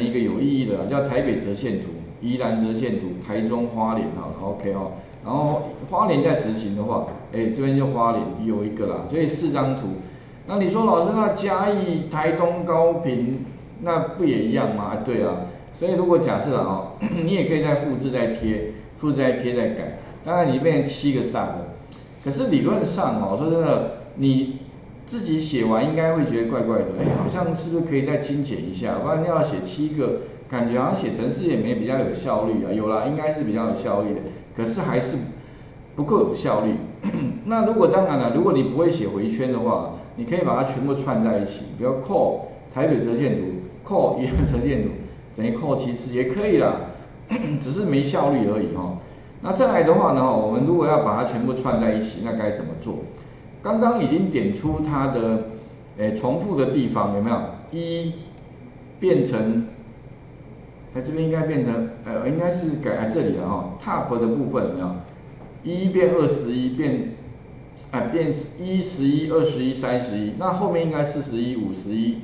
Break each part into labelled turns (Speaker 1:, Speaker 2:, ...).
Speaker 1: 一个有意义的，叫台北折线图、宜兰折线图、台中花莲哈，OK 哦。然后花莲在执行的话，哎，这边就花莲有一个啦，所以四张图。那你说老师，那嘉义、台东、高平，那不也一样吗？对啊。所以如果假设了哦，你也可以再复制再贴，复制再贴再改，当然你变成七个上了。可是理论上哦，说真的，你自己写完应该会觉得怪怪的，哎，好像是不是可以再精简一下？不然你要写七个，感觉好像写程式也没比较有效率啊。有啦，应该是比较有效率的。可是还是不够有效率。那如果当然了，如果你不会写回圈的话，你可以把它全部串在一起，比如 call 台北折线图，call 宜兰折线图，等于 call 七次也可以啦，只是没效率而已哈。那再来的话呢，我们如果要把它全部串在一起，那该怎么做？刚刚已经点出它的诶重复的地方有没有？一变成。它这边应该变成，呃，应该是改在这里了哈，top 的部分有没有？一变二十一变，哎，变一十一、二十一、三十一，那后面应该四十一、五十一、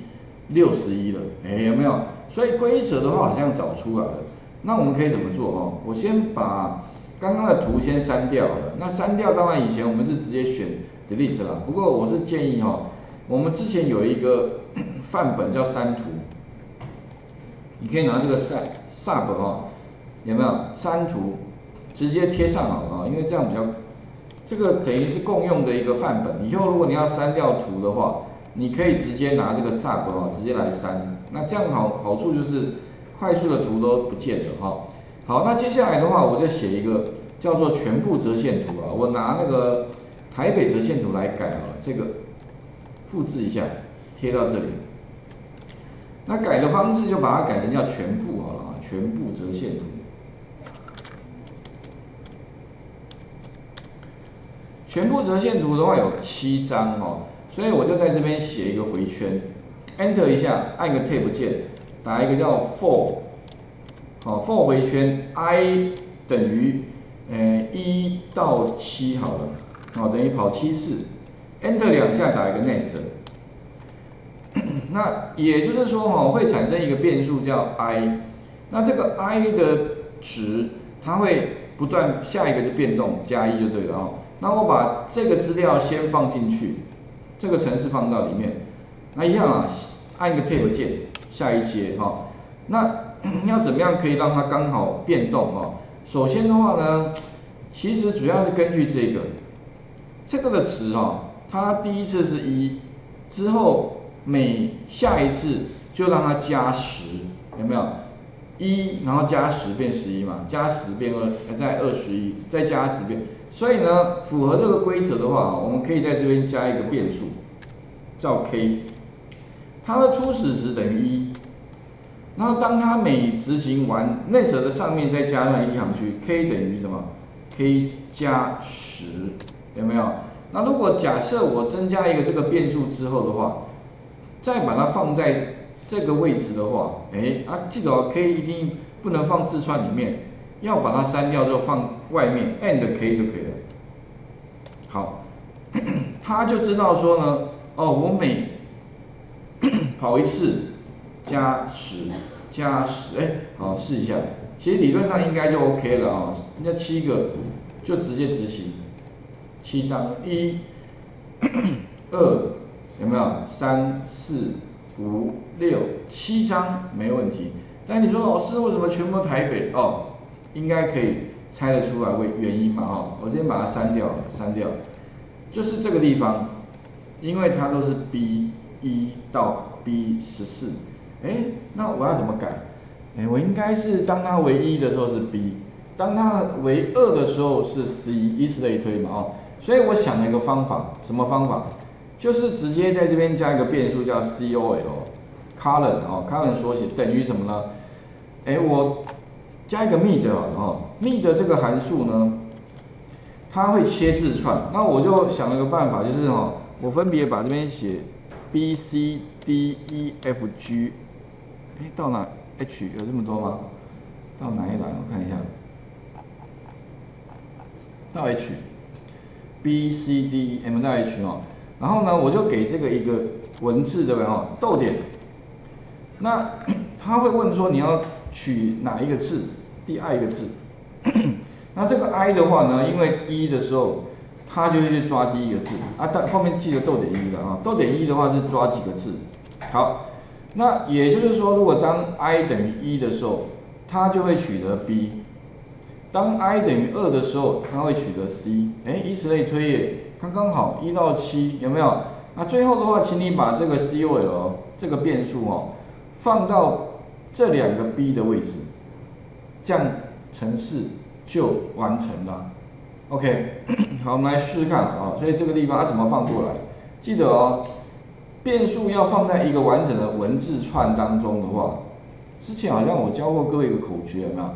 Speaker 1: 六十一了，哎，有没有？所以规则的话好像找出来了，那我们可以怎么做哦？我先把刚刚的图先删掉了，那删掉当然以前我们是直接选 delete 了，不过我是建议哈，我们之前有一个 范本叫删图。你可以拿这个 sub sub 哈，有没有删图，直接贴上好了啊，因为这样比较，这个等于是共用的一个范本。以后如果你要删掉图的话，你可以直接拿这个 sub 哈，直接来删。那这样好好处就是快速的图都不见了哈。好，那接下来的话我就写一个叫做全部折线图啊，我拿那个台北折线图来改好了，这个复制一下，贴到这里。那改的方式就把它改成叫全部好了啊，全部折线图。全部折线图的话有七张哦，所以我就在这边写一个回圈，Enter 一下，按个 Tab 键，打一个叫 For，好，For 回圈，i 等于呃一到七好了，好，等于跑七次，Enter 两下打一个 Next。那也就是说哈，会产生一个变数叫 i，那这个 i 的值它会不断下一个就变动加一就对了哦。那我把这个资料先放进去，这个程式放到里面，那一样啊，按一个 tab 键下一阶哈。那要怎么样可以让它刚好变动哦？首先的话呢，其实主要是根据这个这个的值哈，它第一次是一之后。每下一次就让它加十，有没有？一，然后加十变十一嘛，加十变二，再二十一，再加十变。所以呢，符合这个规则的话，我们可以在这边加一个变数，叫 k，它的初始值等于一。然后当它每执行完内舍的上面再加上一行去，k 等于什么？k 加十，有没有？那如果假设我增加一个这个变数之后的话，再把它放在这个位置的话，哎啊，记得哦，k 一定不能放字串里面，要把它删掉之后放外面，and k 就可以了。好，他就知道说呢，哦，我每 跑一次加十加十，哎，好试一下，其实理论上应该就 OK 了啊，那七个就直接执行，七张，一、二。有没有三四五六七张没问题？但你说老师为什么全部台北？哦，应该可以猜得出来为原因嘛？哦，我先把它删掉了，删掉，就是这个地方，因为它都是 B 一到 B 十四，哎，那我要怎么改？哎，我应该是当它为一的时候是 B，当它为二的时候是 C，以此类推嘛？哦，所以我想了一个方法，什么方法？就是直接在这边加一个变数叫 col，colon 哦，colon 缩写等于什么呢？哎，我加一个 mid 哦，mid 这个函数呢，它会切字串，那我就想了一个办法，就是哦，我分别把这边写 b c d e f g，哎，到哪 h 有这么多吗？到哪一栏我看一下，到 h h，b c d e m 到 h 哦。然后呢，我就给这个一个文字对不对哈？逗点。那 他会问说你要取哪一个字，第二一个字。那这个 i 的话呢，因为一的时候，他就会去抓第一个字啊，但后面记得逗点一的啊，逗点一的话是抓几个字。好，那也就是说，如果当 i 等于一的时候，它就会取得 b；当 i 等于二的时候，它会取得 c。哎，以此类推耶，刚刚好一到七有没有？那最后的话，请你把这个 c o l 这个变数哦，放到这两个 b 的位置，这样程式就完成了。OK，好，我们来试试看啊。所以这个地方它怎么放过来？记得哦。变数要放在一个完整的文字串当中的话，之前好像我教过各位一个口诀，有没有？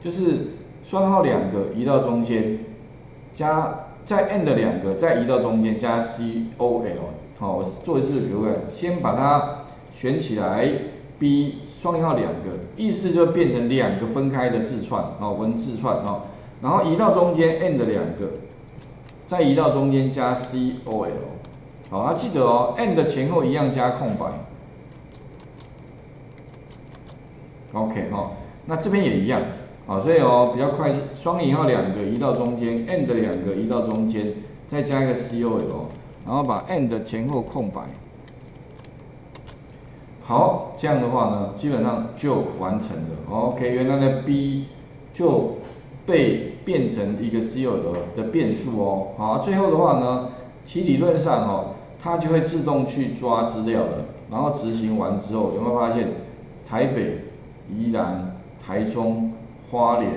Speaker 1: 就是双号两个移到中间，加再 end 两个再移到中间加 c o l，好，我做一次比如先把它选起来，b 双引号两个，意思就变成两个分开的字串，哦，文字串，哦，然后移到中间 end 两个，再移到中间加 c o l。好，那记得哦 end 前后一样加空白。OK 哈，那这边也一样，好，所以哦比较快，双引号两个移到中间，and 两个移到中间，再加一个 col，然后把 and 前后空白。好，这样的话呢，基本上就完成了。OK，原来的 b 就被变成一个 col 的变数哦。好，最后的话呢，其理论上哦。它就会自动去抓资料了，然后执行完之后，有没有发现台北、宜兰、台中、花莲、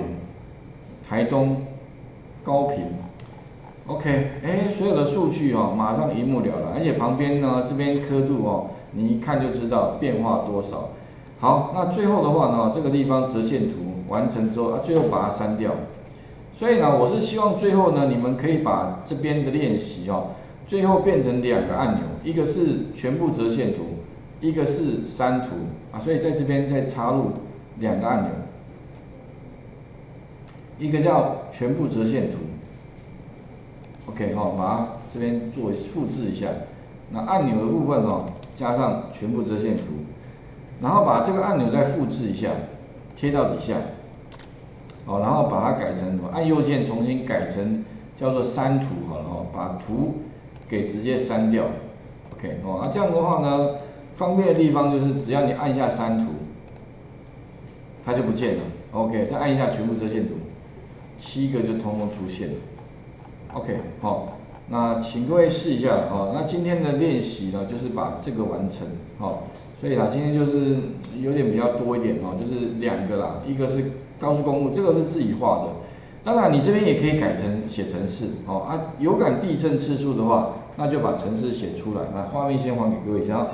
Speaker 1: 台东、高平，OK，哎，所有的数据哦，马上一目了然，而且旁边呢，这边刻度哦，你一看就知道变化多少。好，那最后的话呢，这个地方折线图完成之后，啊，最后把它删掉。所以呢，我是希望最后呢，你们可以把这边的练习哦。最后变成两个按钮，一个是全部折线图，一个是删图啊，所以在这边再插入两个按钮，一个叫全部折线图，OK 好，把它这边做复制一下，那按钮的部分哦，加上全部折线图，然后把这个按钮再复制一下，贴到底下，哦，然后把它改成什么？按右键重新改成叫做删图好了哈，把图。给直接删掉，OK 哦，那这样的话呢，方便的地方就是只要你按一下删图，它就不见了，OK，再按一下全部折线图，七个就通通出现了，OK 好，那请各位试一下哦，那今天的练习呢，就是把这个完成，好，所以啊，今天就是有点比较多一点哦，就是两个啦，一个是高速公路，这个是自己画的。当然，你这边也可以改成写程式，哦啊，有感地震次数的话，那就把程式写出来。那画面先还给各位一下。